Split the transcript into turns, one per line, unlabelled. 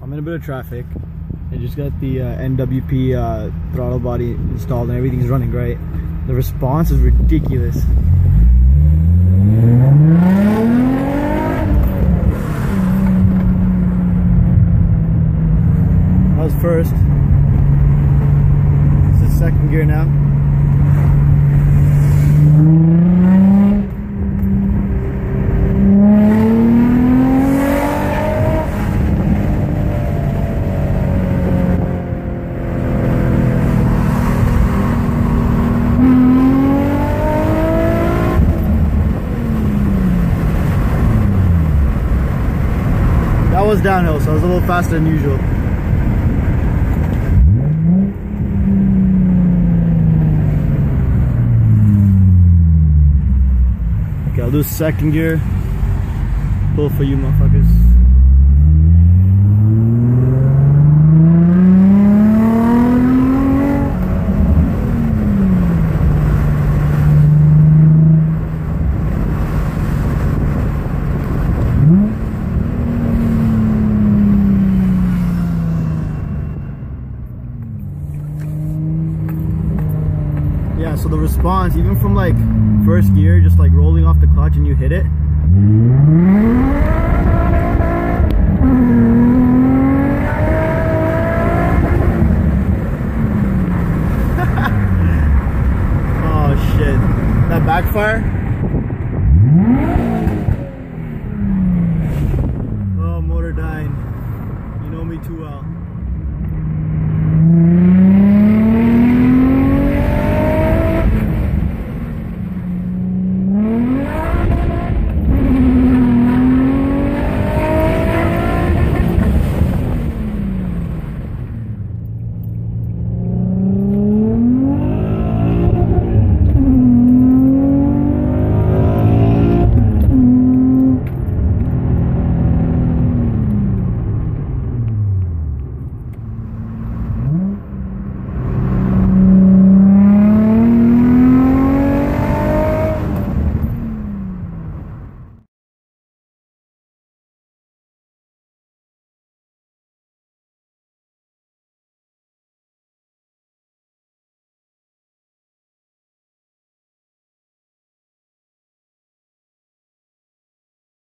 I'm in a bit of traffic. I just got the uh, NWP uh, throttle body installed and everything's running great. The response is ridiculous. That was first. This is second gear now. Was downhill, so I was a little faster than usual. Okay, I'll do second gear. Pull for you motherfuckers. Yeah, so the response, even from like first gear, just like rolling off the clutch and you hit it. oh shit. That backfire?